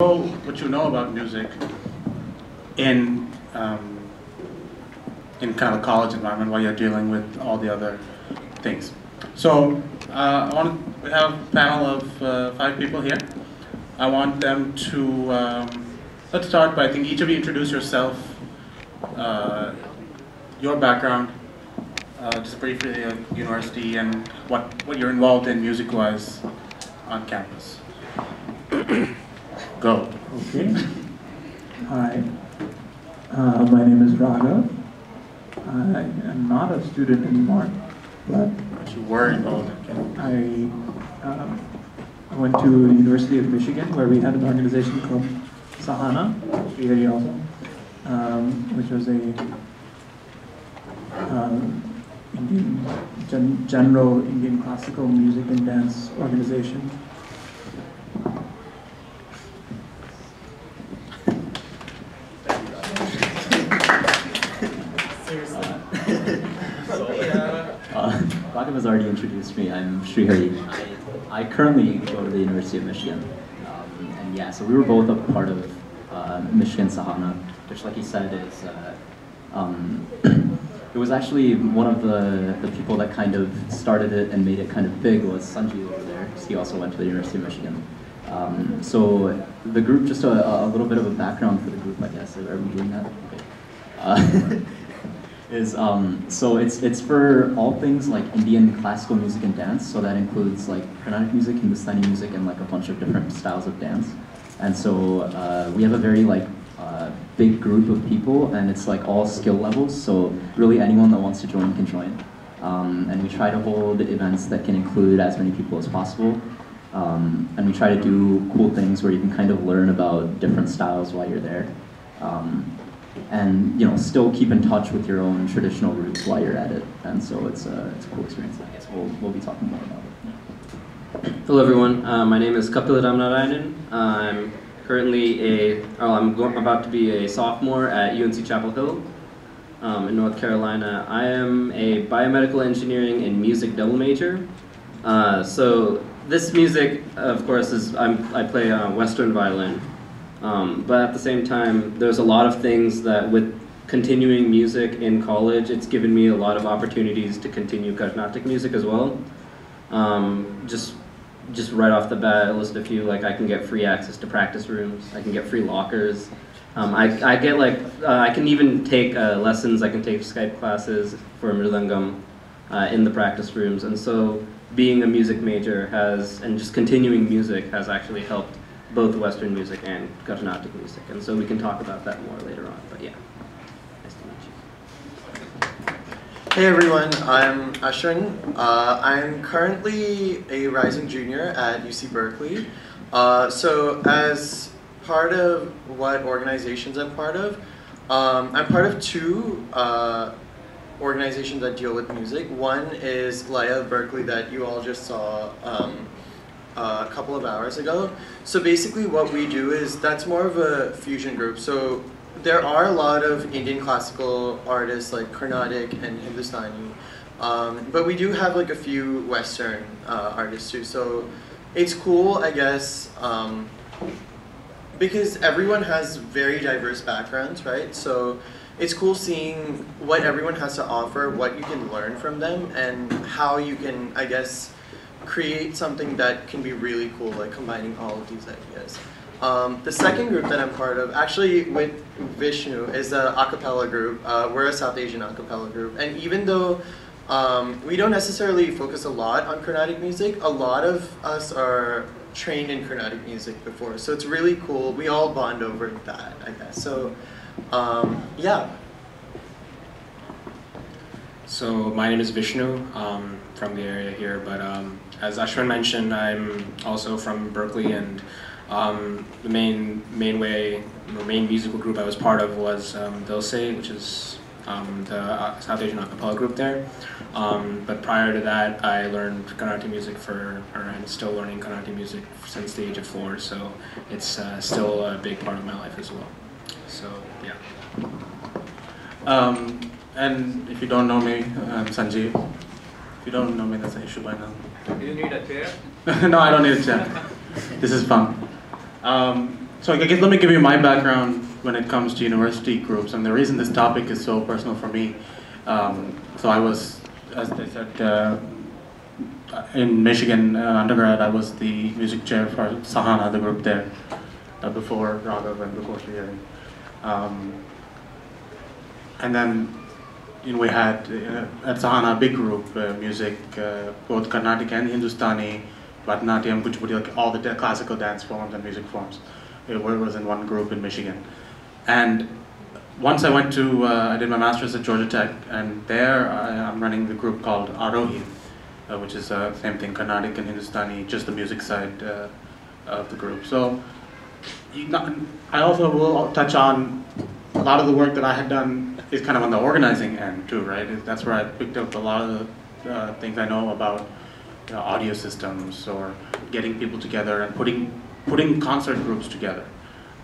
know what you know about music in um, in kind of a college environment while you're dealing with all the other things. So uh, I want to have a panel of uh, five people here. I want them to um, let's start by I think each of you introduce yourself, uh, your background, uh, just briefly at university and what what you're involved in music-wise on campus. Go. Okay. Hi. Uh, my name is Raga. I am not a student anymore, but you were involved. I, um, I went to the University of Michigan where we had an organization called Sahana, um, which was a um, Indian, gen- general Indian classical music and dance organization. Uh, Raghav has already introduced me. I'm Srihari. I, I currently go to the University of Michigan. Um, and yeah, so we were both a part of uh, Michigan Sahana, which, like he said, is. Uh, um, it was actually one of the, the people that kind of started it and made it kind of big was Sanji over there, he also went to the University of Michigan. Um, so the group, just a, a little bit of a background for the group, I guess. Are we doing that? Okay. Uh, is um, so it's it's for all things like Indian classical music and dance. So that includes like Carnatic music, Hindustani music, and like a bunch of different styles of dance. And so uh, we have a very like uh, big group of people, and it's like all skill levels. So really anyone that wants to join can join. Um, and we try to hold events that can include as many people as possible. Um, and we try to do cool things where you can kind of learn about different styles while you're there. Um, and you know still keep in touch with your own traditional roots while you're at it. And so it's a it's a cool experience. I guess we'll we'll be talking more about it. Hello everyone, uh, my name is Kapil Ramanarayanan. I'm currently a, oh, I'm go- about to be a sophomore at UNC Chapel Hill um, in North Carolina. I am a biomedical engineering and music double major. Uh, so this music, of course, is I'm, I play uh, Western violin, um, but at the same time, there's a lot of things that with continuing music in college, it's given me a lot of opportunities to continue Carnatic music as well. Um, just just right off the bat, I list a few. Like I can get free access to practice rooms. I can get free lockers. Um, I, I get like uh, I can even take uh, lessons. I can take Skype classes for Mridangam uh, in the practice rooms. And so being a music major has and just continuing music has actually helped both Western music and Carnatic music. And so we can talk about that more later on. But yeah, nice to meet you. Hey everyone, I'm Ashvin. Uh, I'm currently a rising junior at UC Berkeley. Uh, so, as part of what organizations I'm part of, um, I'm part of two uh, organizations that deal with music. One is Laya Berkeley that you all just saw um, a couple of hours ago. So basically, what we do is that's more of a fusion group. So there are a lot of Indian classical artists like Carnatic and Hindustani, um, but we do have like a few Western uh, artists too. So it's cool, I guess, um, because everyone has very diverse backgrounds, right? So it's cool seeing what everyone has to offer, what you can learn from them, and how you can, I guess, create something that can be really cool, like combining all of these ideas. Um, the second group that I'm part of, actually with Vishnu, is a a cappella group. Uh, we're a South Asian a cappella group, and even though um, we don't necessarily focus a lot on Carnatic music, a lot of us are trained in Carnatic music before, so it's really cool. We all bond over that, I guess. So, um, yeah. So my name is Vishnu um, from the area here, but um, as Ashvin mentioned, I'm also from Berkeley, and um, the main main way, the main musical group I was part of was um, Dilse, which is um, the uh, South Asian a cappella group there. Um, but prior to that, I learned Carnatic music for, or I'm still learning Carnatic music since the age of four, so it's uh, still a big part of my life as well. So yeah. Um, and if you don't know me, I'm Sanjeev. If you don't know me, that's an issue by now. You need a chair? no, I don't need a chair. This is fun. Um, So I guess let me give you my background when it comes to university groups, and the reason this topic is so personal for me. Um, so I was, as they said, uh, in Michigan uh, undergrad, I was the music chair for Sahana, the group there, uh, before Raghav and before Srihari. Um, and then you know, we had uh, at Sahana a big group, uh, music, uh, both Carnatic and Hindustani, Bharatanatyam, Kuchipudi, like all the classical dance forms and music forms. It was in one group in Michigan. And once I went to, uh, I did my master's at Georgia Tech, and there I, I'm running the group called Arohi, uh, which is uh, same thing, Carnatic and Hindustani, just the music side uh, of the group. So I also will touch on a lot of the work that I had done is kind of on the organizing end too, right? That's where I picked up a lot of the uh, things I know about you know, audio systems or getting people together and putting putting concert groups together.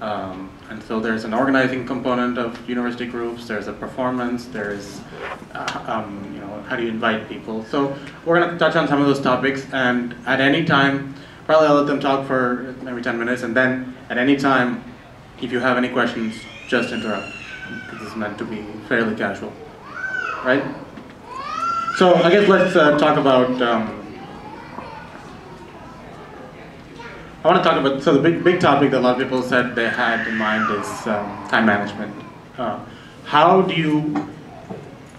Um, and so there's an organizing component of university groups. There's a performance. There's uh, um, you know how do you invite people. So we're going to touch on some of those topics. And at any time, probably I'll let them talk for maybe 10 minutes. And then at any time, if you have any questions, just interrupt. This is meant to be fairly casual, right? So I guess let's uh, talk about. Um, I want to talk about so the big big topic that a lot of people said they had in mind is um, time management. Uh, how do you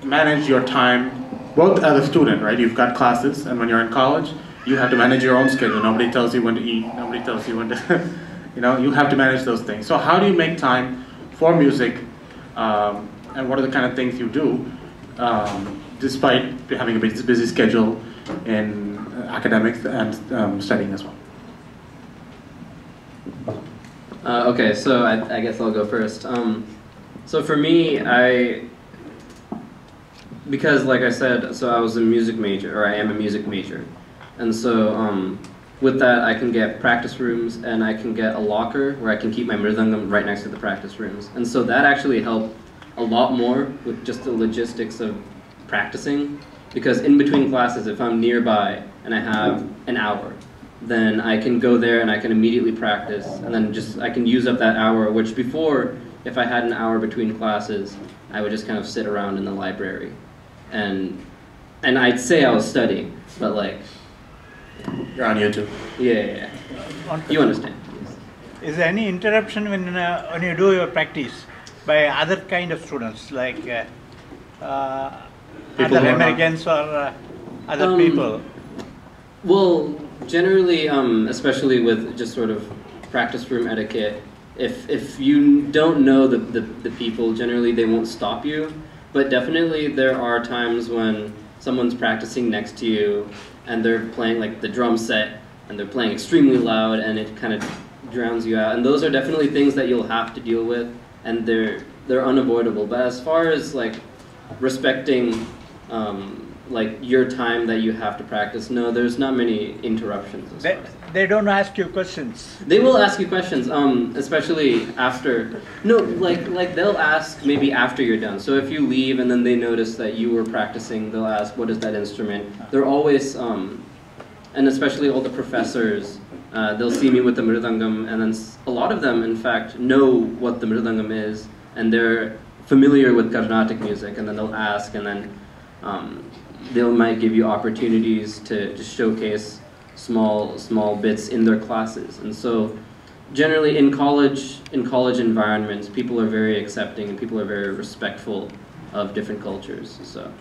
manage your time, both as a student, right? You've got classes, and when you're in college, you have to manage your own schedule. Nobody tells you when to eat. Nobody tells you when to, you know, you have to manage those things. So how do you make time for music, um, and what are the kind of things you do, um, despite having a busy, busy schedule in uh, academics and um, studying as well? Uh, okay, so I, I guess I'll go first. Um, so for me, I because like I said, so I was a music major, or I am a music major, and so um, with that I can get practice rooms and I can get a locker where I can keep my mridangam right next to the practice rooms, and so that actually helped a lot more with just the logistics of practicing, because in between classes, if I'm nearby and I have an hour, then I can go there and I can immediately practice, and then just I can use up that hour. Which before, if I had an hour between classes, I would just kind of sit around in the library, and and I'd say I was studying, but like, You're on YouTube. yeah, yeah, yeah. you understand? Is there any interruption when, uh, when you do your practice by other kind of students, like uh, uh, other who not- Americans or uh, other Um, people? Well, generally, um, especially with just sort of practice room etiquette, if, if you don't know the, the, the people, generally they won't stop you. But definitely there are times when someone's practicing next to you and they're playing like the drum set and they're playing extremely loud and it kind of drowns you out. And those are definitely things that you'll have to deal with and they're, they're unavoidable. But as far as like respecting um, like your time that you have to practice. No, there's not many interruptions. As They, far as they don't ask you questions. they will ask you questions, um, especially after. No, like like they'll ask maybe after you're done. So if you leave and then they notice that you were practicing, they'll ask, "What is that instrument?" They're always, um, and especially all the professors, uh, they'll see me with the mridangam, and then a lot of them, in fact, know what the mridangam is, and they're familiar with Carnatic music, and then they'll ask, and then um, they might give you opportunities to, to showcase small small bits in their classes, and so generally in college in college environments, people are very accepting and people are very respectful of different cultures. So.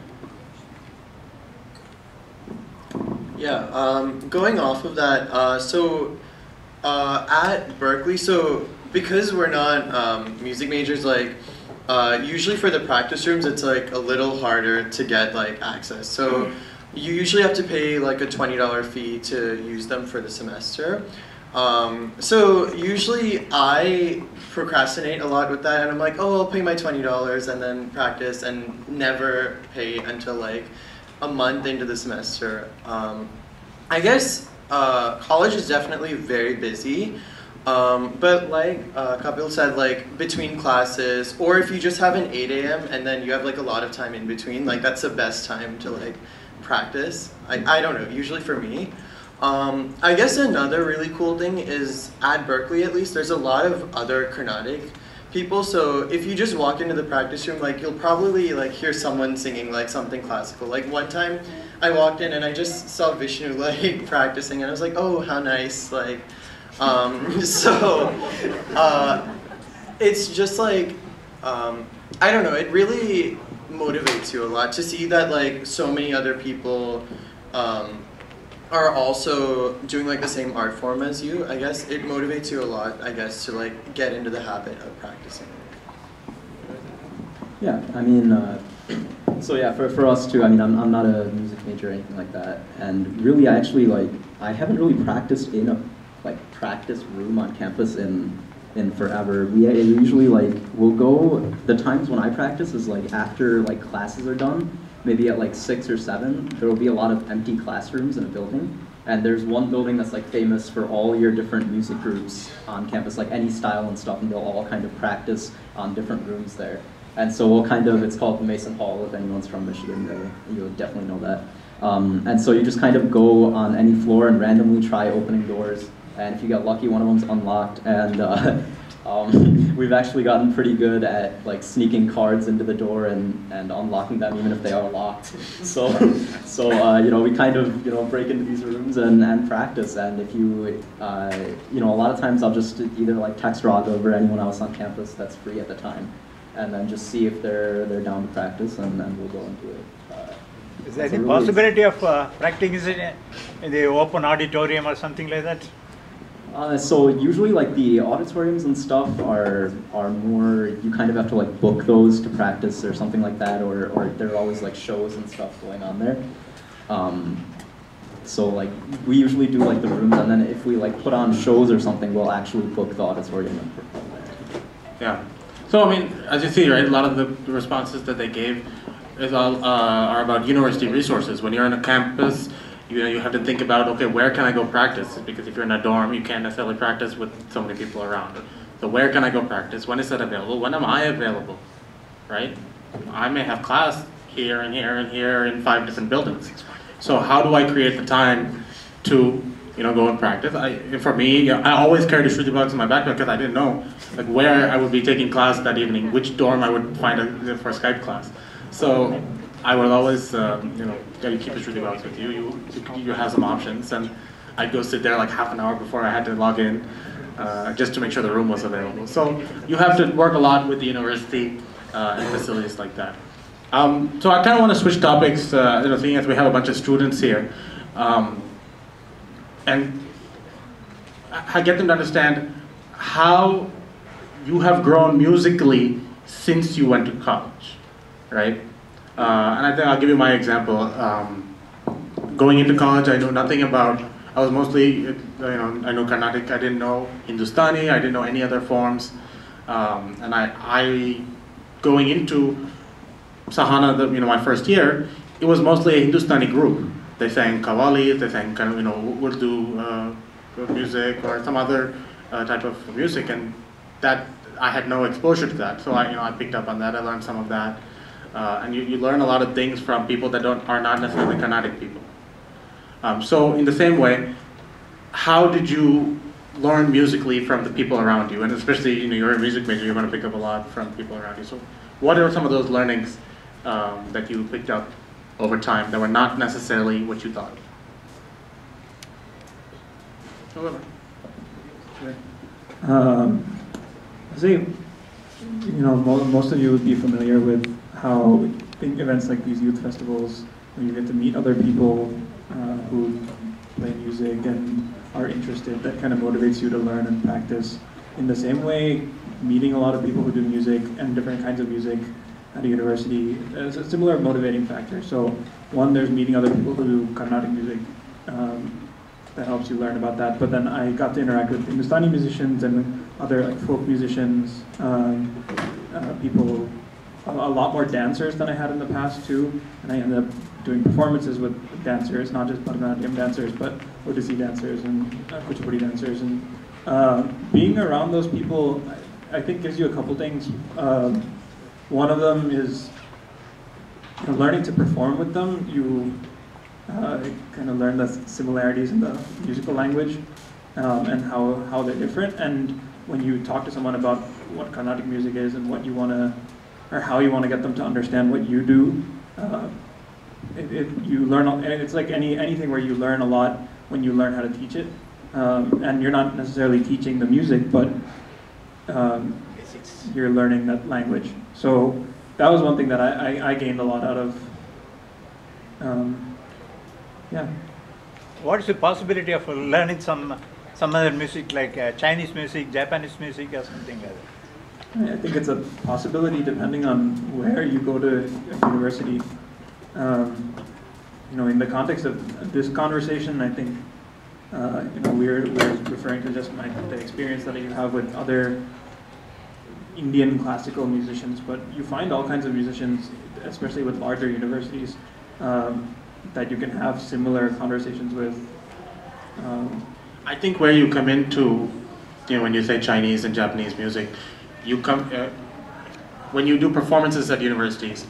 Yeah, um, going off of that, uh, so uh, at Berkeley, so because we're not um, music majors, like uh, usually for the practice rooms, it's like a little harder to get like access. So you usually have to pay like a twenty dollar fee to use them for the semester. Um, so usually I procrastinate a lot with that, and I'm like, oh, I'll pay my twenty dollars and then practice, and never pay until like a month into the semester. Um, I guess uh, college is definitely very busy, um, but like uh, Kapil said, like between classes, or if you just have an 8 a.m. and then you have like a lot of time in between, like that's the best time to like practice. I, I don't know, usually for me. Um, I guess another really cool thing is at Berkeley, at least, there's a lot of other Carnatic people. So if you just walk into the practice room, like you'll probably like hear someone singing like something classical. Like one time, I walked in and I just saw Vishnu like practicing, and I was like, oh, how nice! Like, um, so uh, it's just like um, I don't know. It really motivates you a lot to see that like so many other people. Um, are also doing like the same art form as you, I guess it motivates you a lot, I guess, to like get into the habit of practicing. Yeah, I mean, uh, so yeah, for, for us too, I mean, I'm, I'm not a music major or anything like that. And really, I actually like, I haven't really practiced in a like practice room on campus in in forever. We usually like, we'll go, the times when I practice is like after like classes are done, maybe at like six or seven, there will be a lot of empty classrooms in a building. And there's one building that's like famous for all your different music groups on campus, like any style and stuff, and they'll all kind of practice on different rooms there. And so we'll kind of, it's called the Mason Hall, if anyone's from Michigan, they, you'll definitely know that. Um, and so you just kind of go on any floor and randomly try opening doors. And if you get lucky, one of them's unlocked. And uh, um, we've actually gotten pretty good at like sneaking cards into the door and, and unlocking them even if they are locked. So, so uh, you know, we kind of you know break into these rooms and, and practice. And if you uh, you know, a lot of times I'll just either like text Raghav over anyone else on campus that's free at the time, and then just see if they're they're down to practice, and then we'll go into it. Uh, there any possibility of uh, practicing in, in the open auditorium or something like that? Uh, so usually like the auditoriums and stuff are are more you kind of have to like book those to practice or something like that or, or there are always like shows and stuff going on there. Um, so like we usually do like the rooms and then if we like put on shows or something we'll actually book the auditorium and. Yeah. So I mean, as you see, right, a lot of the responses that they gave is all, uh, are about university resources. When you're on a campus, you know, you have to think about, okay, where can I go practice? Because if you're in a dorm, you can't necessarily practice with so many people around. So where can I go practice? When is that available? When am I available? Right? I may have class here and here and here in five different buildings. So how do I create the time to, you know, go and practice? I, for me, I always carried a Shruti box in my backpack because I didn't know like where I would be taking class that evening, which dorm I would find a, for Skype class. So I would always, um, you know, you keep a Shruti box with you. You you have some options, and I'd go sit there like half an hour before I had to log in, uh, just to make sure the room was available. So you have to work a lot with the university uh, and facilities like that. Um, so I kind of want to switch topics, uh, you know, seeing as we have a bunch of students here, um, and I get them to understand how you have grown musically since you went to college, right? Uh, and I think I'll give you my example. Um, going into college, I knew nothing about. I was mostly, you know, I know Carnatic. I didn't know Hindustani. I didn't know any other forms. Um, and I, I, going into Sahana, the, you know, my first year, it was mostly a Hindustani group. They sang Qawwali, they sang kind of, you know, Urdu uh, music or some other uh, type of music, and that I had no exposure to that. So I, you know, I picked up on that. I learned some of that, uh, and you, you learn a lot of things from people that don't are not necessarily Carnatic people. Um, so in the same way, how did you learn musically from the people around you? And especially, you know, you're a music major, you're going to pick up a lot from people around you. So what are some of those learnings um, that you picked up over time that were not necessarily what you thought? Um, I say, you know, mo- most of you would be familiar with how events like these youth festivals, when you get to meet other people uh, who play music and are interested, that kind of motivates you to learn and practice. In the same way, meeting a lot of people who do music and different kinds of music at a university is a similar motivating factor. So, one, there's meeting other people who do Carnatic music. Um, that helps you learn about that. But then I got to interact with Hindustani musicians and other like folk musicians, um, uh, people, a, lot more dancers than I had in the past too. And I ended up doing performances with dancers, not just Bharatanatyam dancers, but Odissi dancers and uh, Kuchipudi dancers. And uh, being around those people, I, I think gives you a couple things. Um, one of them is you know, learning to perform with them. You uh, kind of learn the similarities in the musical language um, and how, how they're different. And when you talk to someone about what Carnatic music is and what you want to, or how you want to get them to understand what you do, uh, it, it, you learn, it's like any, anything where you learn a lot when you learn how to teach it. Um, and you're not necessarily teaching the music, but um, you're learning that language. So that was one thing that I, I, I gained a lot out of. Um, yeah. What is the possibility of learning some some other music like uh, Chinese music, Japanese music, or something like that? I think it's a possibility depending on where you go to university. Um, you know, in the context of this conversation, I think uh, you know we're, we're referring to just my, the experience that you have with other Indian classical musicians, but you find all kinds of musicians, especially with larger universities, um, that you can have similar conversations with. Um, I think where you come into, you know, when you say Chinese and Japanese music, you come uh, when you do performances at universities.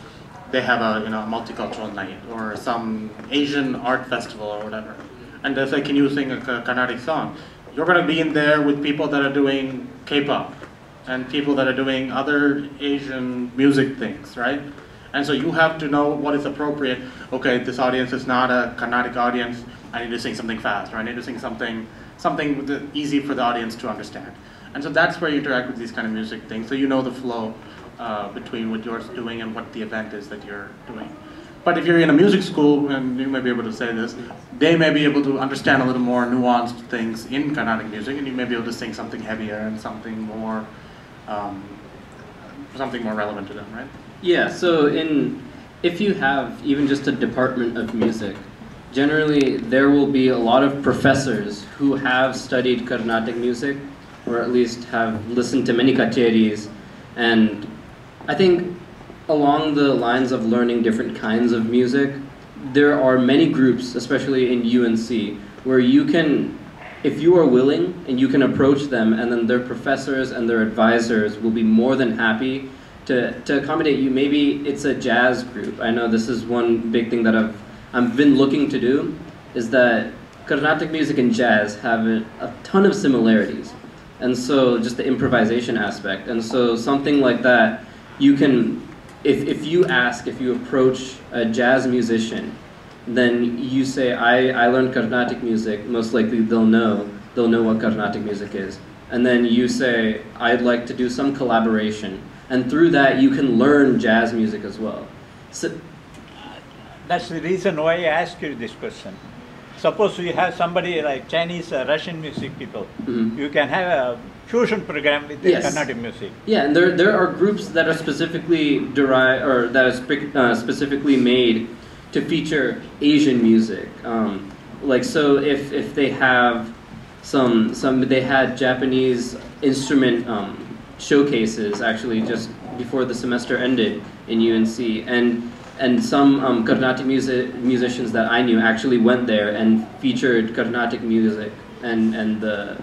They have a you know multicultural night or some Asian art festival or whatever, and they say, "Can you sing a Carnatic song?" You're going to be in there with people that are doing K-pop and people that are doing other Asian music things, right? And so you have to know what is appropriate. Okay, this audience is not a Carnatic audience. I need to sing something fast, or I need to sing something something easy for the audience to understand. And so that's where you interact with these kind of music things. So you know the flow uh, between what you're doing and what the event is that you're doing. But if you're in a music school, and you may be able to say this, they may be able to understand a little more nuanced things in Carnatic music, and you may be able to sing something heavier and something more, um, something more relevant to them, right? Yeah, so in if you have even just a department of music, generally there will be a lot of professors who have studied Carnatic music, or at least have listened to many kacheris, and I think along the lines of learning different kinds of music, there are many groups, especially in UNC, where you can, if you are willing and you can approach them, and then their professors and their advisors will be more than happy to, to accommodate you. Maybe it's a jazz group. I know this is one big thing that I've, I've been looking to do, is that Carnatic music and jazz have a, a ton of similarities. And so just the improvisation aspect. And so something like that, you can, if, if you ask, if you approach a jazz musician, then you say, I, I learned Carnatic music, most likely they'll know, they'll know what Carnatic music is. And then you say, I'd like to do some collaboration. And through that, you can learn jazz music as well. So, That's the reason why I asked you this question. Suppose you have somebody like Chinese, uh, Russian music people, Mhm. you can have a fusion program with the Yes. Carnatic music. Yeah, and there, there are groups that are specifically derived or that are spe- uh, specifically made to feature Asian music. Um, like so, if if they have some some they had Japanese instrument um, showcases actually just before the semester ended in UNC, and and some um, Carnatic music musicians that I knew actually went there and featured Carnatic music and and the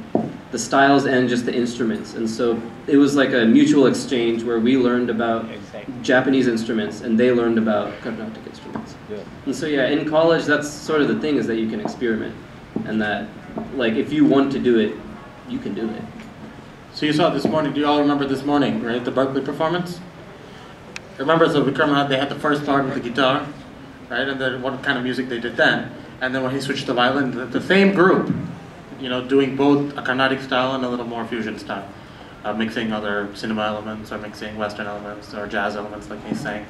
the styles and just the instruments. And so it was like a mutual exchange where we learned about Exactly. Japanese instruments and they learned about Carnatic instruments. Yeah. And so yeah, in college that's sort of the thing is that you can experiment and that like if you want to do it, you can do it. So you saw it this morning, do you all remember this morning, right, the Berkeley performance? Remember, so Vikram had, they had the first part with the guitar, right, and then what kind of music they did then. And then when he switched to violin, the, the same group, you know, doing both a Carnatic style and a little more fusion style, uh, mixing other cinema elements or mixing Western elements or jazz elements, like he's saying.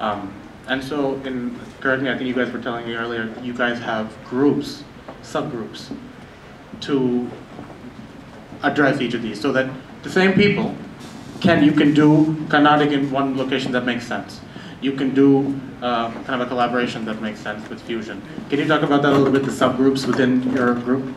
Um, and so, in, correct me, I think you guys were telling me earlier, you guys have groups, subgroups, to address each of these so that the same people can you can do Carnatic in one location that makes sense. You can do uh, kind of a collaboration that makes sense with fusion. Can you talk about that a little bit, the subgroups within your group?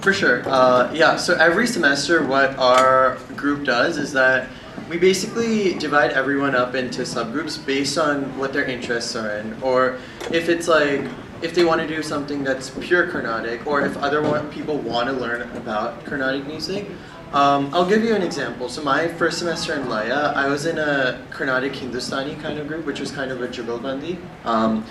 For sure. Uh, yeah, so every semester, what our group does is that we basically divide everyone up into subgroups based on what their interests are in. Or if it's like, if they want to do something that's pure Carnatic, or if other people want to learn about Carnatic music. Um, I'll give you an example. So my first semester in Laya, I was in a Carnatic Hindustani kind of group, which was kind of a Jugalbandi. Um,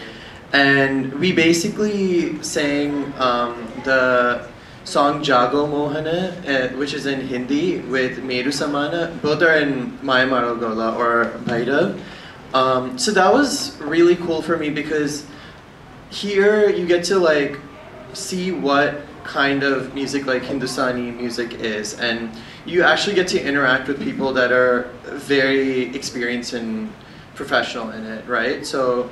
and we basically sang um, the song Jago Mohana, uh, which is in Hindi with Meru Samana. Both are in Mayamalavagowla or Bhairav. Um, so that was really cool for me because here you get to like see what kind of music like Hindustani music is and you actually get to interact with people that are very experienced and professional in it, right? So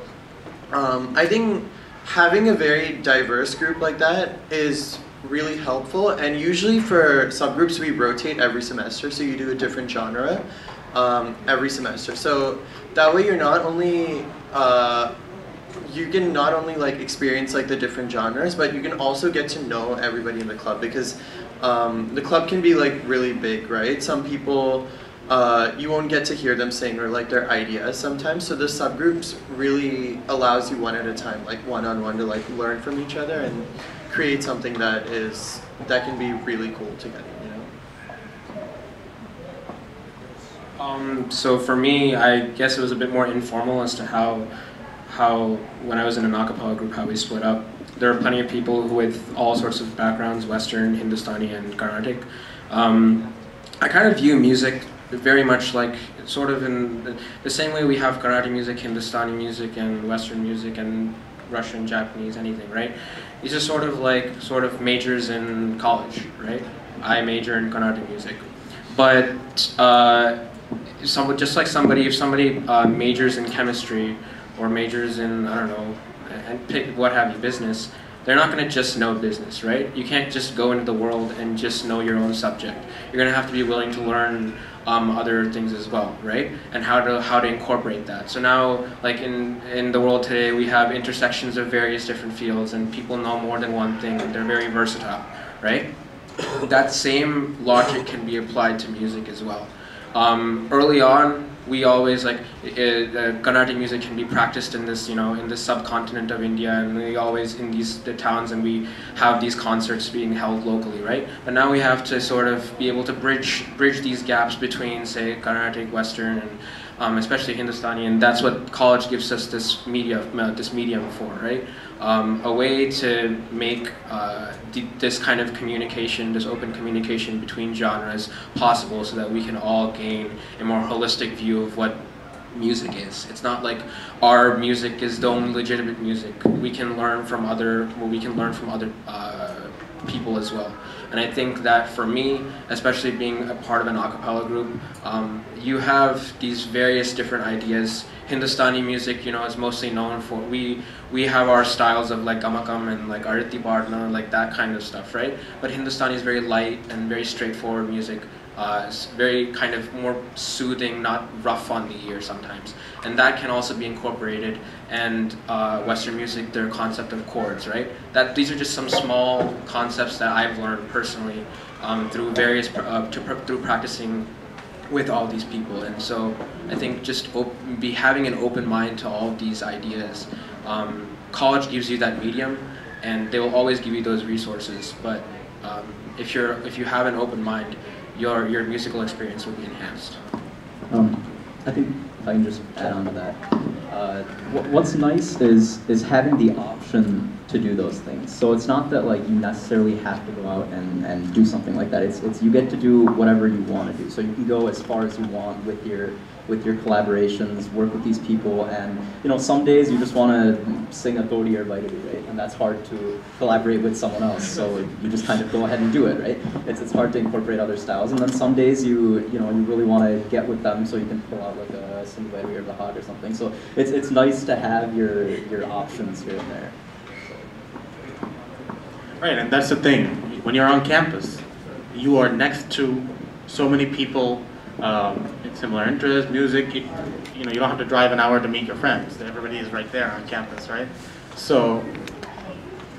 um, I think having a very diverse group like that is really helpful and usually for subgroups we rotate every semester so you do a different genre um, every semester so that way you're not only uh, you can not only like experience like the different genres but you can also get to know everybody in the club because um, the club can be like really big right? Some people uh, you won't get to hear them sing or like their ideas sometimes so the subgroups really allows you one at a time like one-on-one to like learn from each other and create something that is that can be really cool together you know? Um, so for me, I guess it was a bit more informal as to how, how when I was in an a cappella group, how we split up. There are plenty of people with all sorts of backgrounds, Western, Hindustani, and Carnatic. Um, I kind of view music very much like sort of in the, the same way we have Carnatic music, Hindustani music, and Western music, and Russian, Japanese, anything, right? These are sort of like sort of majors in college, right? I major in Carnatic music, but uh, some, just like somebody, if somebody uh, majors in chemistry or majors in I don't know, and pick what have you, business, they're not going to just know business, right? You can't just go into the world and just know your own subject. You're going to have to be willing to learn um, other things as well, right? And how to how to incorporate that. So now, like in in the world today, we have intersections of various different fields, and people know more than one thing. They're very versatile, right? that same logic can be applied to music as well. Um, early on, we always like uh, Carnatic music can be practiced in this, you know, in the subcontinent of India, and we always in these the towns, and we have these concerts being held locally, right? But now we have to sort of be able to bridge bridge these gaps between, say, Carnatic, Western, and um, especially Hindustani, and that's what college gives us this media, this medium for, right? Um, a way to make uh, this kind of communication, this open communication between genres possible so that we can all gain a more holistic view of what music is. It's not like our music is the only legitimate music. We can learn from other, well, we can learn from other uh, people as well. And I think that for me, especially being a part of an a cappella group, um, you have these various different ideas. Hindustani music, you know, is mostly known for we we have our styles of like gamakam and like ariti bardna, like that kind of stuff, right? But Hindustani is very light and very straightforward music. Uh, very kind of more soothing, not rough on the ear sometimes. And that can also be incorporated. And uh, Western music, their concept of chords, right? That these are just some small concepts that I've learned personally um, through various uh, to, through practicing with all these people. And so I think just be having an open mind to all these ideas. Um, college gives you that medium, and they will always give you those resources. But um, if you're if you have an open mind, your your musical experience will be enhanced. Um, I think if I can just add on to that, uh, what's nice is is having the option to do those things. So it's not that like you necessarily have to go out and, and do something like that. It's it's you get to do whatever you want to do. So you can go as far as you want with your with your collaborations, work with these people, and you know some days you just want to sing a Todi or Vaidali, right? And that's hard to collaborate with someone else. So you just kind of go ahead and do it, right? It's it's hard to incorporate other styles. And then some days you you know you really want to get with them, so you can pull out like a Sindh or the Hog or something. So it's it's nice to have your your options here and there. Right, and that's the thing. When you're on campus, you are next to so many people um, similar interests, music. You, you, know, you don't have to drive an hour to meet your friends. Everybody is right there on campus, right? So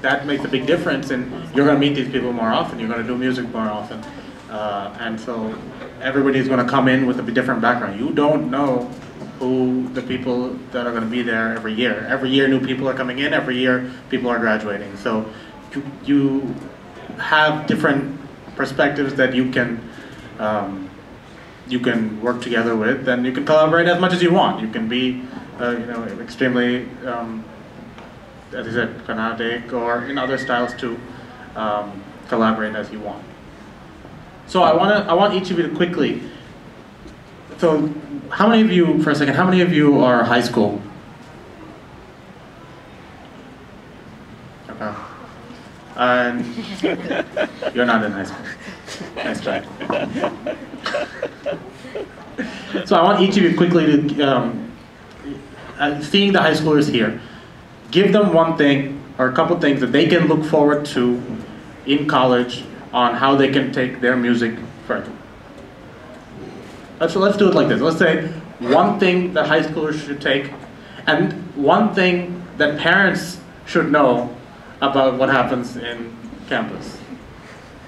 that makes a big difference, and you're going to meet these people more often. You're going to do music more often, uh, and so everybody's going to come in with a different background. You don't know who the people that are going to be there every year. Every year, new people are coming in. Every year, people are graduating. So you, you have different perspectives that you can. Um, you can work together with, and you can collaborate as much as you want. You can be, uh, you know, extremely um, as I said, Carnatic or in other styles to um, collaborate as you want. So I want to, I want each of you to quickly. So, how many of you, for a second, how many of you are high school? And you're not in high school. Nice try. So I want each of you quickly to, um, seeing the high schoolers here, give them one thing or a couple things that they can look forward to in college on how they can take their music further. Let's, let's do it like this. Let's say one thing that high schoolers should take and one thing that parents should know about what happens in campus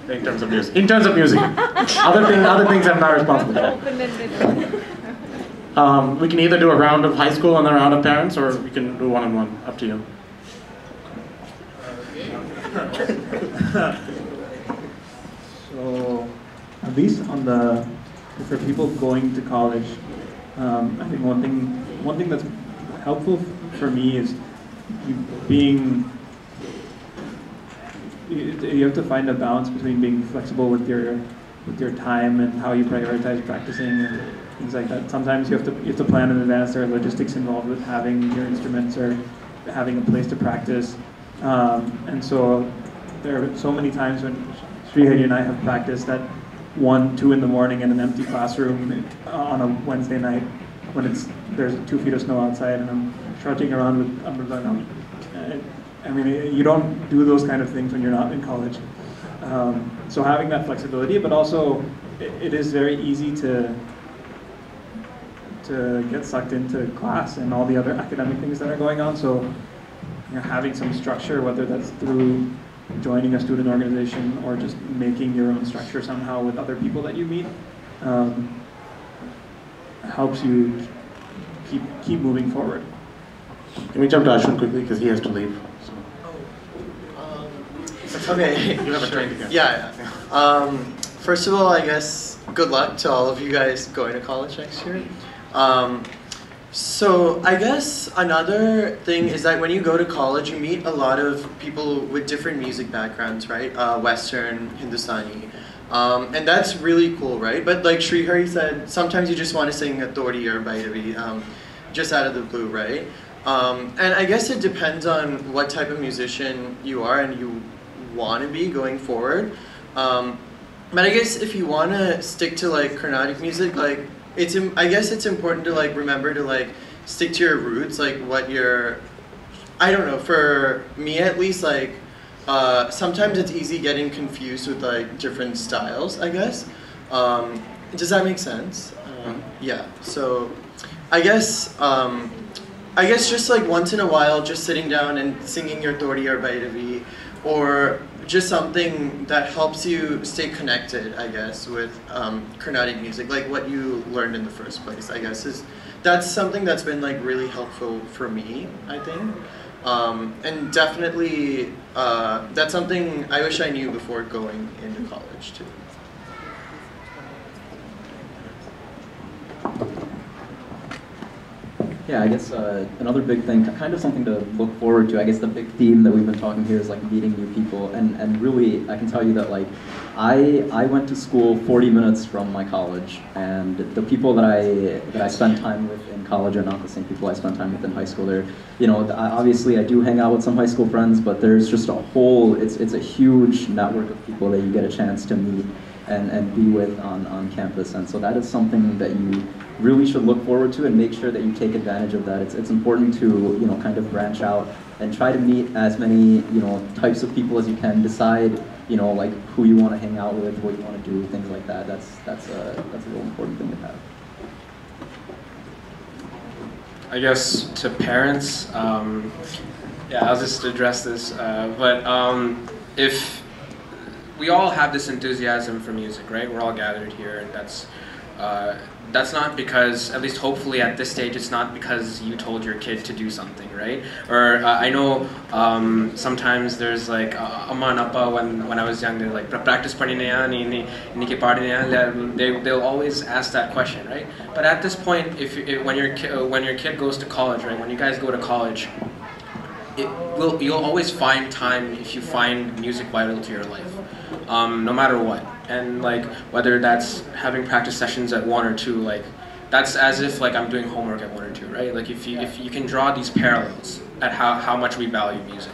in terms of music. In terms of music. other, thing, other things I'm not responsible for. Um, we can either do a round of high school and a round of parents, or we can do one on one. Up to you. So, at least on the for people going to college, um, I think one thing one thing that's helpful for me is being you, have to find a balance between being flexible with your with your time and how you prioritize practicing and things like that. Sometimes you have to you have to plan in advance. There are logistics involved with having your instruments or having a place to practice, um, and so there are so many times when Srihari and I have practiced at one, two in the morning in an empty classroom on a Wednesday night when it's there's two feet of snow outside and I'm trudging around with umbrella. Uh, I mean, you don't do those kind of things when you're not in college. Um, so having that flexibility, but also it, it is very easy to to get sucked into class and all the other academic things that are going on. So you know, having some structure, whether that's through joining a student organization or just making your own structure somehow with other people that you meet, um, helps you keep keep moving forward. Can we jump to Ashvin quickly because he has to leave? Okay. You have a to catch. Yeah, yeah. Um, first of all, I guess good luck to all of you guys going to college next year. Um, so I guess another thing is that when you go to college, you meet a lot of people with different music backgrounds, right? Uh, Western, Hindustani. Um, and that's really cool, right? But like Srihari said, sometimes you just want to sing a Todi or Bhairavi, um, just out of the blue, right? Um, and I guess it depends on what type of musician you are and you want to be going forward. Um, but I guess if you want to stick to like Carnatic music, like it's im- I guess it's important to like remember to like stick to your roots, like what your I don't know. For me at least, like uh, sometimes it's easy getting confused with like different styles. I guess. Um, does that make sense? Um, yeah. So I guess. Um, I guess just like once in a while, just sitting down and singing your Todi or Bhairavi, or just something that helps you stay connected, I guess, with um, Carnatic music, like what you learned in the first place, I guess, is that's something that's been like really helpful for me, I think. Um, and definitely, uh, that's something I wish I knew before going into college too. Yeah, I guess uh, another big thing, kind of something to look forward to. I guess the big theme that we've been talking here is like meeting new people, and and really, I can tell you that like, I I went to school 40 minutes from my college, and the people that I that I spend time with in college are not the same people I spent time with in high school. They're, you know, obviously I do hang out with some high school friends, but there's just a whole, it's it's a huge network of people that you get a chance to meet and, and be with on, on campus. And so that is something that you really should look forward to and make sure that you take advantage of that. It's, it's important to, you know, kind of branch out and try to meet as many, you know, types of people as you can. Decide, you know, like who you want to hang out with, what you want to do, things like that. That's, that's, a, that's a real important thing to have. I guess to parents, um, yeah, I'll just address this. Uh, but um, if we all have this enthusiasm for music, right? We're all gathered here, and that's uh, that's not because, at least hopefully at this stage, it's not because you told your kid to do something, right? Or uh, I know um, sometimes there's like uh, amma and appa when, when I was young, they're like practice padi nahi aani, ni ni ke padi nahi aani." They they'll always ask that question, right? But at this point, if, if when your ki- uh, when your kid goes to college, right? When you guys go to college, it will you'll always find time if you find music vital to your life, um, no matter what. And like whether that's having practice sessions at one or two, like that's as if like I'm doing homework at one or two, right? Like if you if you can draw these parallels at how, how much we value music,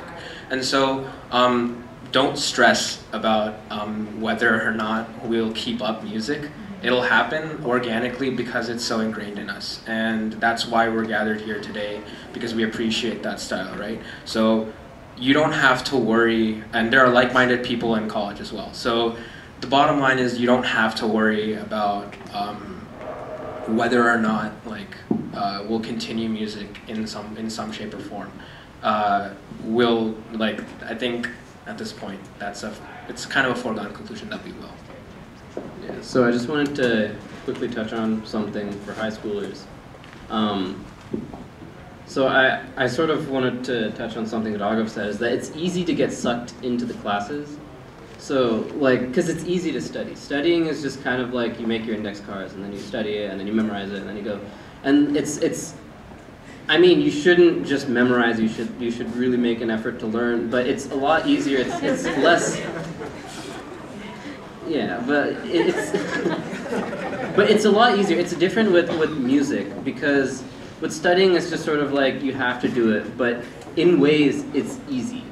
and so um, don't stress about um, whether or not we'll keep up music. It'll happen organically because it's so ingrained in us, and that's why we're gathered here today because we appreciate that style, right? So you don't have to worry, and there are like-minded people in college as well. So the bottom line is you don't have to worry about. Um, whether or not like uh, we'll continue music in some in some shape or form uh, will like I think at this point that's a it's kind of a foregone conclusion that we will. Yeah, so I just wanted to quickly touch on something for high schoolers. Um, so I, I sort of wanted to touch on something that Raghav said, is that it's easy to get sucked into the classes. So, like, because it's easy to study. Studying is just kind of like you make your index cards, and then you study it, and then you memorize it, and then you go. And it's, it's I mean, you shouldn't just memorize. You should you should really make an effort to learn. But it's a lot easier. It's, it's less. Yeah, but it's but it's a lot easier. It's different with with music because with studying it's just sort of like you have to do it. But in ways, it's easy.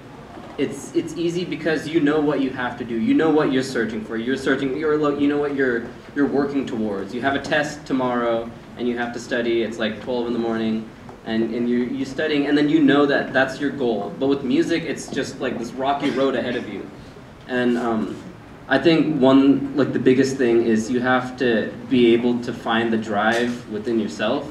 It's it's easy because you know what you have to do. You know what you're searching for. You're searching. You're. You know what you're you're working towards. You have a test tomorrow and you have to study. It's like 12 in the morning and, and you're, you're studying, and then you know that that's your goal. But with music, it's just like this rocky road ahead of you. And um, I think one, like the biggest thing is you have to be able to find the drive within yourself.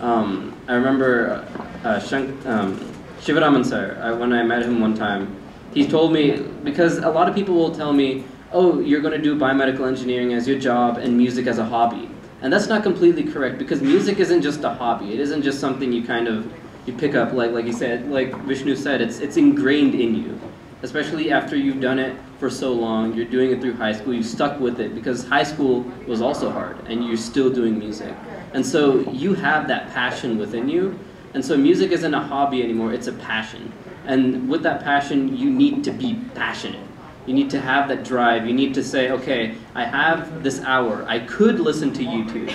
Um, I remember uh, Shank, um, Shivaraman sir, I, when I met him one time, he told me, because a lot of people will tell me, oh, you're going to do biomedical engineering as your job and music as a hobby. And that's not completely correct because music isn't just a hobby. It isn't just something you kind of you pick up like like you said, like Vishnu said, it's it's ingrained in you. Especially after you've done it for so long, you're doing it through high school, you stuck with it because high school was also hard and you're still doing music. And so you have that passion within you. And so music isn't a hobby anymore, it's a passion. And with that passion, you need to be passionate. You need to have that drive. You need to say, okay, I have this hour. I could listen to YouTube,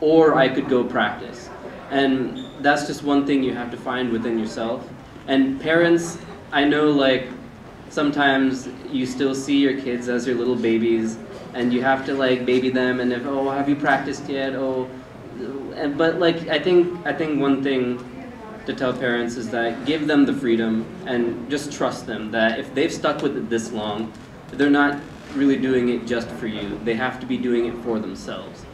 or I could go practice. And that's just one thing you have to find within yourself. And parents, I know like sometimes you still see your kids as your little babies, and you have to like baby them. And if oh, have you practiced yet? Oh, and but like I think I think one thing to tell parents is that give them the freedom and just trust them that if they've stuck with it this long, they're not really doing it just for you. They have to be doing it for themselves.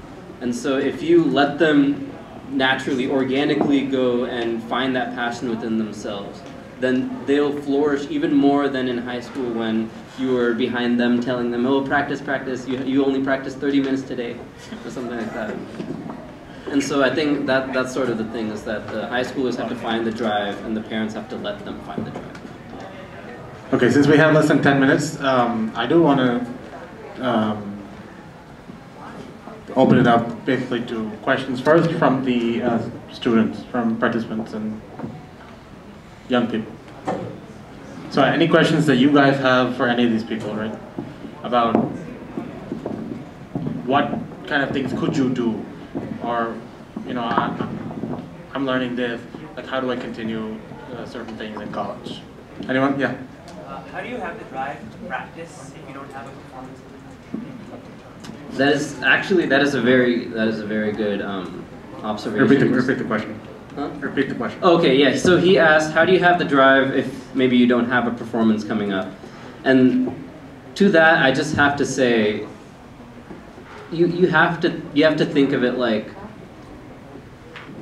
And so if you let them naturally, organically go and find that passion within themselves, then they'll flourish even more than in high school when you were behind them telling them, oh, practice, practice, you, you only practice 30 minutes today, or something like that. And so I think that that's sort of the thing is that the high schoolers have to find the drive and the parents have to let them find the drive. Okay, since we have less than 10 minutes, um, I do want to um, open it up basically to questions first from the uh, students, from participants and young people. So any questions that you guys have for any of these people, right? About what kind of things could you do? Or you know I, I'm learning this like how do I continue uh, certain things in college? Anyone? Yeah. Uh, how do you have the drive to practice if you don't have a performance? That is actually that is a very that is a very good um, observation. Repeat the, repeat the question huh? repeat the question okay yeah so he asked how do you have the drive if maybe you don't have a performance coming up and to that I just have to say you, you have to you have to think of it like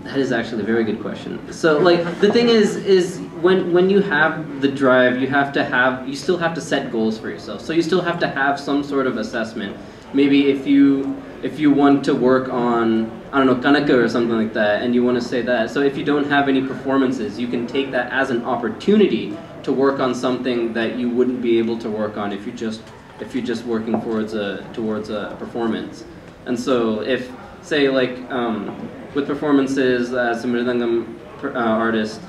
that is actually a very good question. So like the thing is is when when you have the drive, you have to have you still have to set goals for yourself. So you still have to have some sort of assessment. Maybe if you if you want to work on I don't know kanakku or something like that, and you want to say that. So if you don't have any performances, you can take that as an opportunity to work on something that you wouldn't be able to work on if you just if you're just working towards a towards a performance. And so if say like um, with performances as a mridangam uh, artist,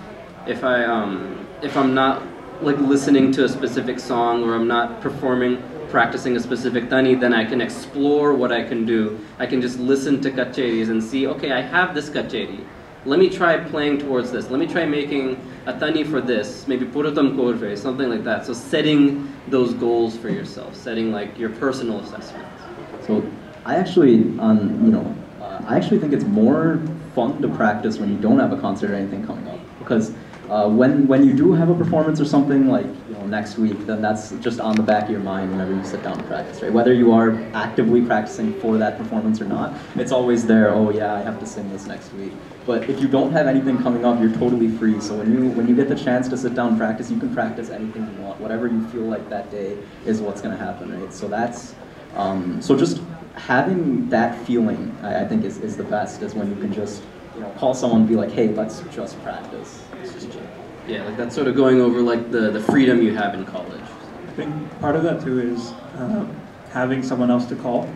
if I um, if I'm not like listening to a specific song or I'm not performing, practicing a specific tani, then I can explore what I can do. I can just listen to kacheris and see, okay, I have this kacheri. Let me try playing towards this. Let me try making a tani for this, maybe purutam korvai, something like that. So setting those goals for yourself, setting like your personal assessments. So I actually, on you know, uh, I actually think it's more fun to practice when you don't have a concert or anything coming up because uh, when when you do have a performance or something like you know next week, then that's just on the back of your mind whenever you sit down to practice, right? Whether you are actively practicing for that performance or not, it's always there. Oh yeah, I have to sing this next week. But if you don't have anything coming up, you're totally free. So when you when you get the chance to sit down and practice, you can practice anything you want. Whatever you feel like that day is what's going to happen, right? So that's um, so just having that feeling, I, I think, is, is the best. Is when you can just you know call someone and be like, hey, let's just practice. Just. Yeah, like that's sort of going over like the, the freedom you have in college. I think part of that too is uh, having someone else to call.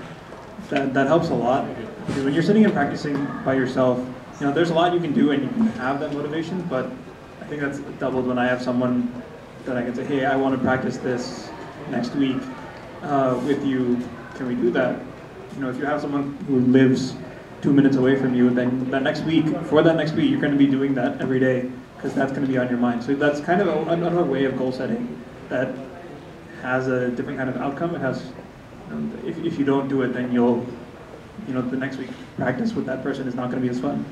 That, that helps a lot. Because when you're sitting and practicing by yourself, you know, there's a lot you can do and you can have that motivation, but I think that's doubled when I have someone that I can say, hey, I want to practice this next week uh, with you. Can we do that? You know, if you have someone who lives two minutes away from you, then that next week, for that next week, you're going to be doing that every day because that's going to be on your mind. So that's kind of a, another way of goal setting that has a different kind of outcome. It has, you know, if, if you don't do it, then you'll, you know, the next week practice with that person is not going to be as fun.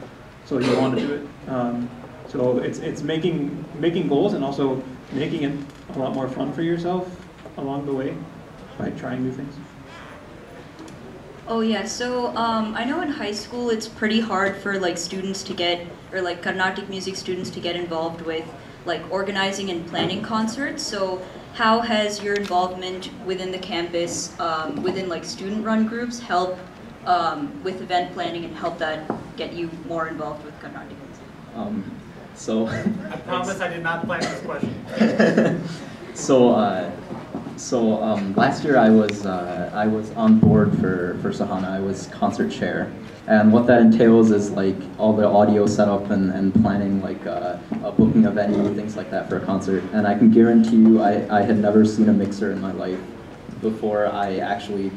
So you want to do it. Um, so it's it's making making goals and also making it a lot more fun for yourself along the way by trying new things. Oh yeah, so um, I know in high school it's pretty hard for like students to get, or like Carnatic music students to get involved with like organizing and planning concerts. So how has your involvement within the campus, um, within like student-run groups, help um, with event planning and help that get you more involved with Carnatic music? Um, so. I promise I did not plan this question. so uh, so um, last year I was uh, I was on board for for Sahana. I was concert chair, and what that entails is like all the audio setup and, and planning like uh, a booking a venue, things like that for a concert. And I can guarantee you, I, I had never seen a mixer in my life before I actually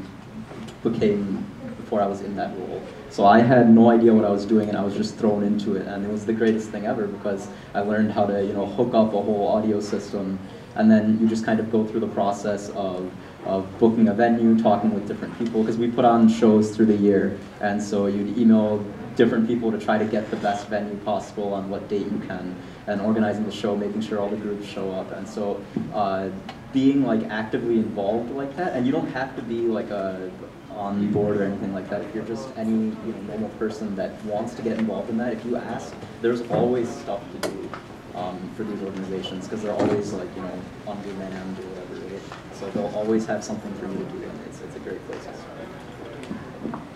became before I was in that role. So I had no idea what I was doing, and I was just thrown into it, and it was the greatest thing ever because I learned how to you know hook up a whole audio system and then you just kind of go through the process of, of booking a venue, talking with different people, because we put on shows through the year, and so you'd email different people to try to get the best venue possible on what date you can, and organizing the show, making sure all the groups show up, and so uh, being like actively involved like that, and you don't have to be like a on board or anything like that. If you're just any you know normal person that wants to get involved in that, if you ask, there's always stuff to do um, for these organizations because they're always like, you know, on demand or whatever, right? So they'll always have something for you to do and it's, it's a great place.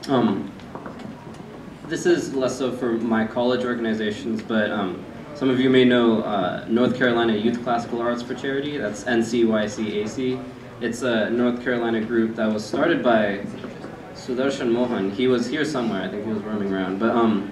Um, this is less so for my college organizations, but um, some of you may know uh, North Carolina Youth Classical Arts for Charity. That's NCYCAC. It's a North Carolina group that was started by Sudarshan Mohan. He was here somewhere. I think he was roaming around. But um,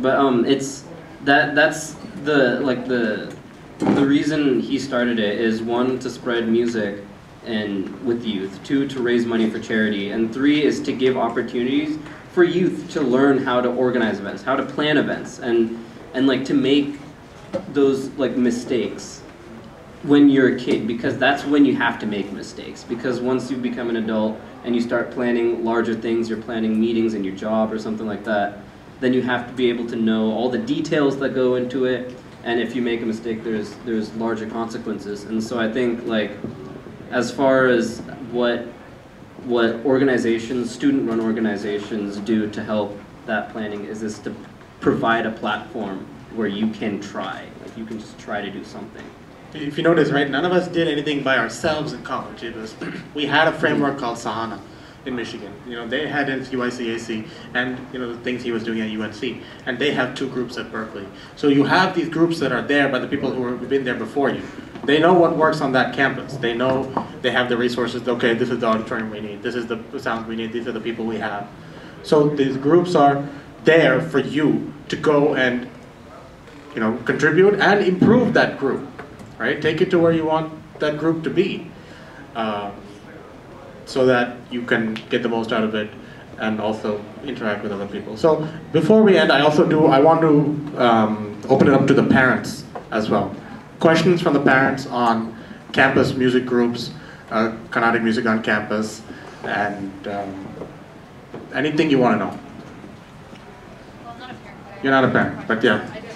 but um, it's that that's the like the the reason he started it is one to spread music and with youth, two to raise money for charity, and three is to give opportunities for youth to learn how to organize events, how to plan events, and and like to make those like mistakes when you're a kid because that's when you have to make mistakes. Because once you become an adult and you start planning larger things you're planning meetings in your job or something like that then you have to be able to know all the details that go into it. And if you make a mistake there's there's larger consequences. And so i think like as far as what what organizations student run organizations do to help that planning is this to provide a platform where you can try. Like you can just try to do something. If you notice, right, none of us did anything by ourselves in college. It was, we had a framework called Sahana in Michigan. You know, they had NCYCAC and, you know, the things he was doing at UNC. And they have two groups at Berkeley. So you have these groups that are there by the people who have been there before you. They know what works on that campus. They know they have the resources. Okay, this is the auditorium we need. This is the sound we need. These are the people we have. So these groups are there for you to go and you know, contribute and improve that group, right? Take it to where you want that group to be, um, so that you can get the most out of it and also interact with other people. So before we end, I also do, I want to um, open it up to the parents as well. Questions from the parents on campus music groups, uh, Carnatic music on campus, and um, anything you want to know. Well, not a parent, You're not a parent, but yeah. I do.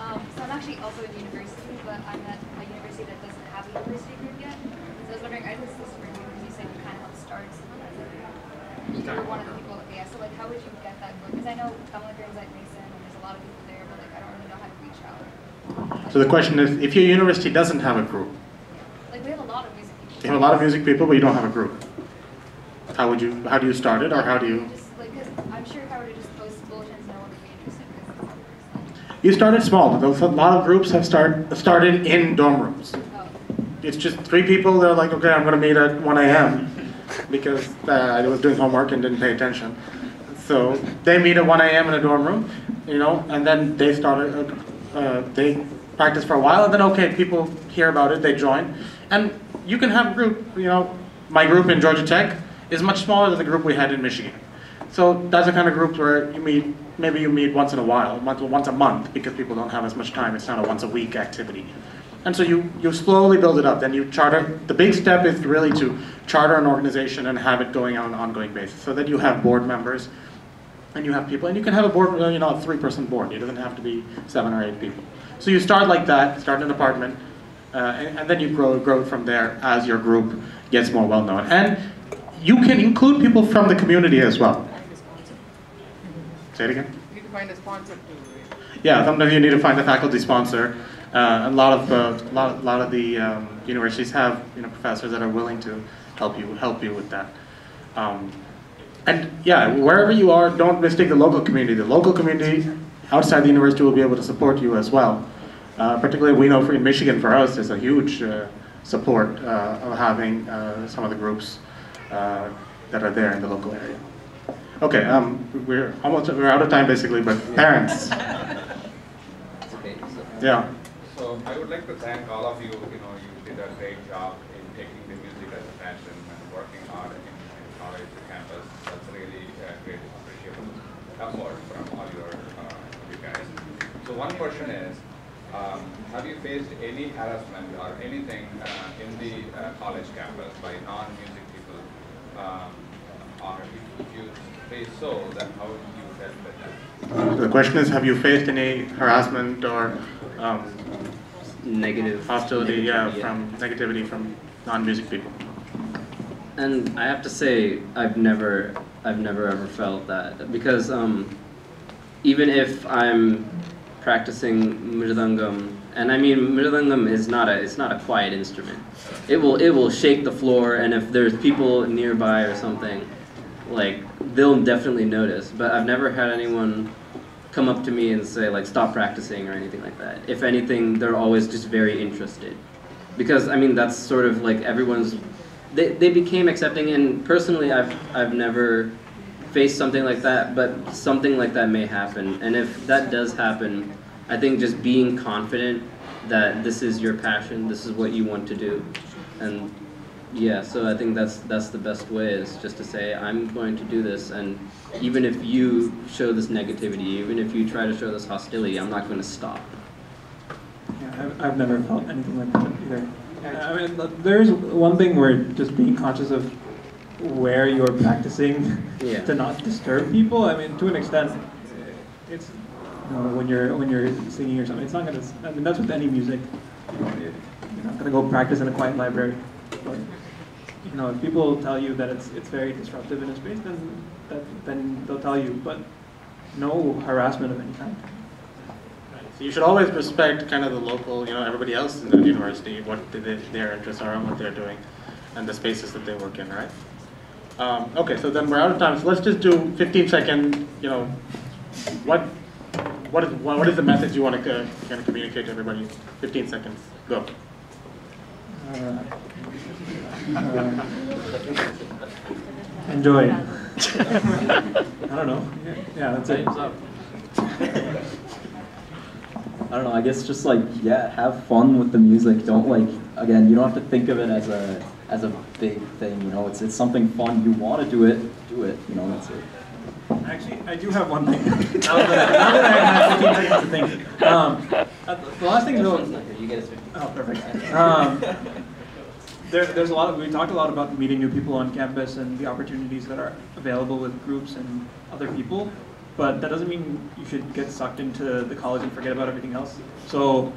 Um, so I'm actually also in university, but I'm at a university that doesn't have a university group yet. So I was wondering, I just this for you because you said you kind of helped start some of that. You were one of the people. Yeah. So like, how would you get that group? Because I know Kamala Green's at Mason, and there's a lot of people there, but like, I don't really know how to reach out. So the question is, if your university doesn't have a group, Like, we have a lot of music people. you have a lot of music people, but you don't have a group. How would you? How do you start it, or how do you? Just like, because I'm sure if I were to just post bulletins, no one would be interested because it's like, You started small. A lot of groups have start, started in dorm rooms. oh, It's just three people. They're like, okay, I'm going to meet at 1 a.m. because uh, I was doing homework and didn't pay attention. So they meet at 1 a.m. in a dorm room, you know, and then they started. Uh, uh, they practice for a while, and then okay, people hear about it, they join, and you can have a group. You know, my group in Georgia Tech is much smaller than the group we had in Michigan. So that's the kind of group where you meet, maybe you meet once in a while, once, once a month, because people don't have as much time. It's not a once a week activity. And so you, you slowly build it up. Then you charter, the big step is really to charter an organization and have it going on an ongoing basis so that you have board members and you have people, and you can have a board, you know, a three person board. It doesn't have to be seven or eight people. So you start like that, start in an apartment, uh, and, and then you grow, grow from there as your group gets more well known. And you can include people from the community as well. Say it again. You need to find a sponsor too. Yeah, sometimes you need to find a faculty sponsor. Uh, a lot of uh, a lot, lot of the um, universities have you know professors that are willing to help you help you with that. Um, and yeah, wherever you are, don't mistake the local community. The local community outside the university will be able to support you as well. Uh, particularly, we know for in Michigan, for us, there's a huge uh, support uh, of having uh, some of the groups uh, that are there in the local area. Okay, um, we're almost we're out of time basically, but parents, yeah. So I would like to thank all of you, you know, you did a great job in taking the music as a passion and working hard in, in college campus. That's really uh, great, appreciable effort from all your, uh, you guys. So one question is, um, have you faced any harassment or anything uh, in the uh, college campus by non-music people? Um, or if you face so, then how do you dealt with that? The question is, have you faced any harassment or um, Negative. hostility, yeah, from negativity from non-music people? And I have to say, I've never, I've never ever felt that because um, even if I'm practicing mridangam, and I mean mridangam is not a, it's not a quiet instrument. It will, it will shake the floor, and if there's people nearby or something, like they'll definitely notice. But I've never had anyone come up to me and say like stop practicing or anything like that. If anything, they're always just very interested because I mean that's sort of like everyone's they, they became accepting and personally I've I've never faced something like that but something like that may happen and if that does happen I think just being confident that this is your passion this is what you want to do and yeah so I think that's that's the best way is just to say I'm going to do this and even if you show this negativity even if you try to show this hostility I'm not going to stop Yeah, I've, I've never felt anything like that either. I mean, there's one thing where just being conscious of where you're practicing Yeah. to not disturb people. I mean, to an extent, it's you know when you're when you're singing or something. It's not gonna. I mean, that's with any music. You know, you're not gonna go practice in a quiet library. But you know, if people tell you that it's it's very disruptive in a space, then that, then they'll tell you. But no harassment of any kind. So you should always respect kind of the local, you know, everybody else in the university, what the, the, their interests are and what they're doing, and the spaces that they work in, right? Um, okay, so then we're out of time. So let's just do 15 second, you know, what what is what, what is the message you want to uh, kind of communicate to everybody? 15 seconds. Go. Uh, uh, enjoy. I don't know. Yeah, yeah that's it. I don't know. I guess just like yeah, have fun with the music. Don't like again. You don't have to think of it as a as a big thing. You know, it's it's something fun. You want to do it, do it. You know, that's it. Actually, I do have one thing. now, that, now that I have 15 seconds to think. Um, the last thing though. You get us Oh, perfect. Um, there, there's a lot. Of, we talked a lot about meeting new people on campus and the opportunities that are available with groups and other people. But that doesn't mean you should get sucked into the college and forget about everything else. So,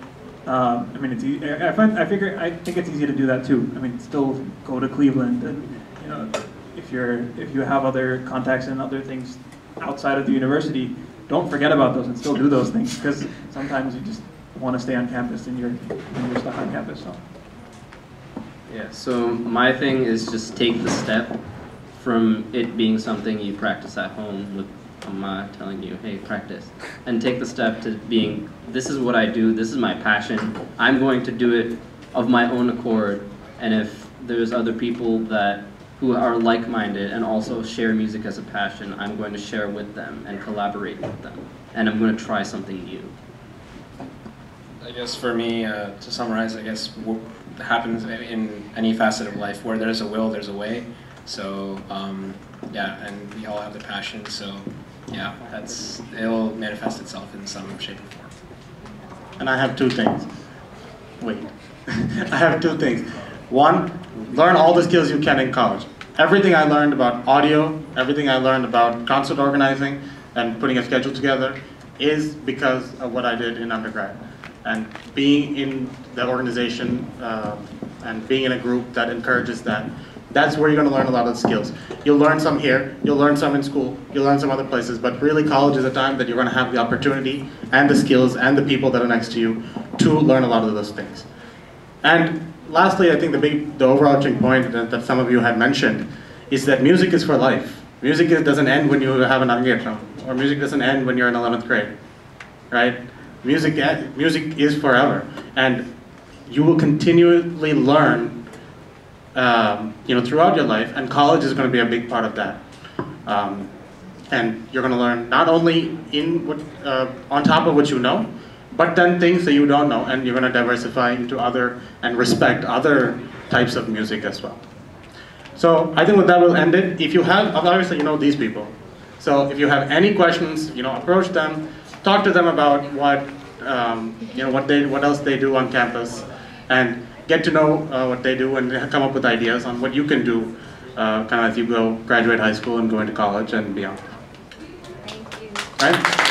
um, I mean, it's. find. I figure. I think it's easy to do that too. I mean, still go to Cleveland and you know, if you're if you have other contacts and other things outside of the university, don't forget about those and still do those things because sometimes you just want to stay on campus and you're and you're stuck on campus. So. Yeah, so my thing is just take the step from it being something you practice at home with Amma telling you, hey, practice, and take the step to being, this is what I do, this is my passion, I'm going to do it of my own accord, and if there's other people that who are like-minded and also share music as a passion, I'm going to share with them and collaborate with them, and I'm going to try something new. I guess for me, uh, to summarize, I guess happens in any facet of life where there's a will, there's a way. So um, yeah, and we all have the passion. So yeah, that's it'll manifest itself in some shape or form. And I have two things. Wait. I have two things. One, learn all the skills you can in college. Everything I learned about audio, everything I learned about concert organizing and putting a schedule together is because of what I did in undergrad. And being in the organization uh, and being in a group that encourages that, that's where you're going to learn a lot of skills. You'll learn some here, you'll learn some in school, you'll learn some other places, but really college is a time that you're going to have the opportunity and the skills and the people that are next to you to learn a lot of those things. And lastly, I think the big, the overarching point that, that some of you had mentioned is that music is for life. Music doesn't end when you have an arangam, or music doesn't end when you're in 11th grade, right? Music, music is forever, and you will continually learn, um, you know, throughout your life, and college is going to be a big part of that. Um, and you're going to learn not only in what, uh, on top of what you know, but then things that you don't know, and you're going to diversify into other and respect other types of music as well. So I think with that we'll end it. If you have, obviously you know these people. So if you have any questions, you know, approach them, talk to them about what, um, you know, what they, what else they do on campus, and get to know uh, what they do and come up with ideas on what you can do, uh, kind of as you go graduate high school and go into college and beyond. Thank you. Right?